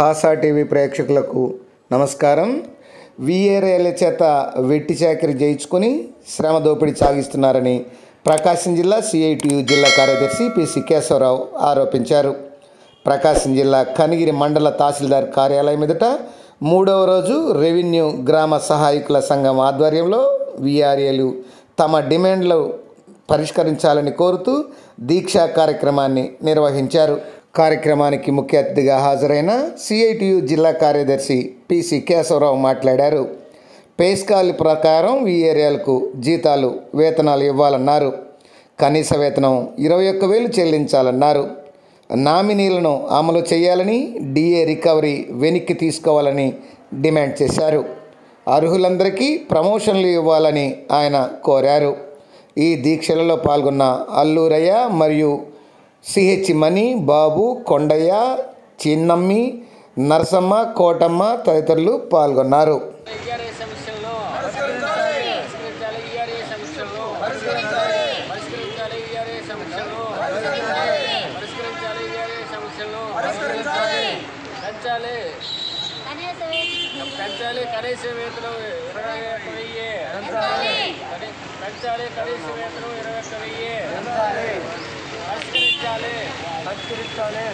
Hasa TV ప్రేక్షకులకు నమస్కారం. విఏరేల చేత వెట్టి చాకరీ చేయించుకొని శ్రమ దోపిడీ సాగిస్తున్నారని ప్రకాశం జిల్లా సిఐటియు జిల్లా కార్యదర్శి పిసి కేశవరావు ఆరోపించారు. ప్రకాశం జిల్లా కనిగిరి మండల తహసీల్దార్ కార్యాలయం ఎదుట మూడవ రోజు రెవెన్యూ గ్రామ సహాయకుల సంఘం ఆధ్వర్యంలో విఆర్ఏలు తమ డిమాండ్లు పరిష్కరించాలని కోరుతూ దీక్షా కార్యక్రమాన్ని నిర్వహించారు. కార్యక్రమానికి ముఖ్య అతిథిగా హాజరైన సిఐటియు జిల్లా కార్యదర్శి పిసి కేశవరావు మాట్లాడారు. పేస్కాల్ ప్రకారం ఈ ఏరియాలకు జీతాలు వేతనాలు ఇవ్వాలన్నారు. కనీస వేతనం ఇరవై ఒక్క వేలు చెల్లించాలన్నారు. నామినీలను అమలు చేయాలని డిఏ రికవరీ వెనక్కి తీసుకోవాలని డిమాండ్ చేశారు. అర్హులందరికీ ప్రమోషన్లు ఇవ్వాలని ఆయన కోరారు. ఈ దీక్షలలో పాల్గొన్న అల్లూరయ్య మరియు సిహెచ్ మణి బాబు కొండయ్య చిన్నమ్మి నరసమ్మ కోటమ్మ తదితరులు పాల్గొన్నారు. పెంచాలి కనీస వేతనం ఇరవై ఒక్క వెయ్యి పెంచాలి కనీస వేతనం ఇరవై ఒక్క వెయ్యి. పరిష్కరించాలి పరిష్కరించాలి